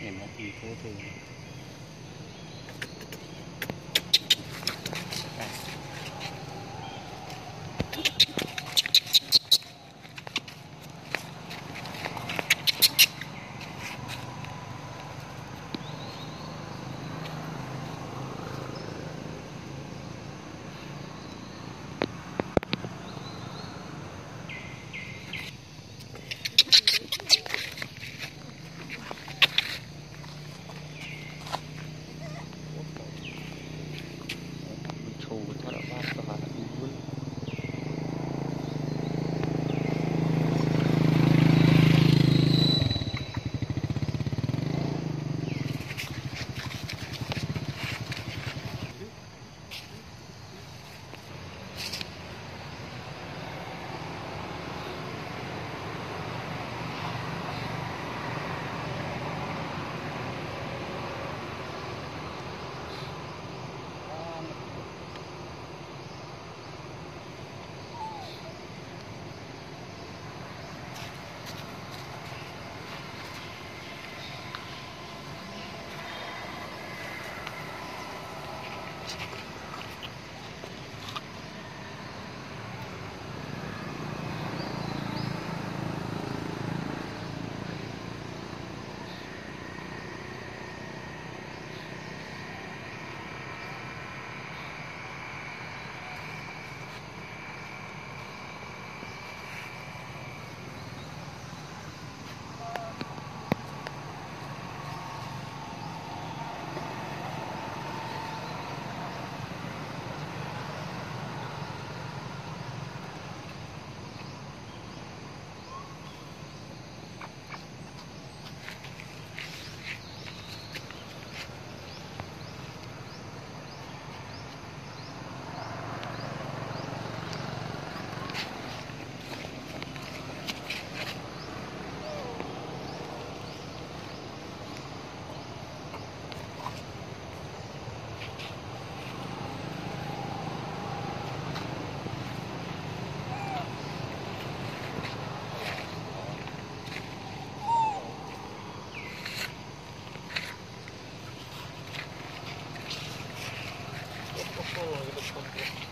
ね、うあ、いいこと 어, 이거 좋은데.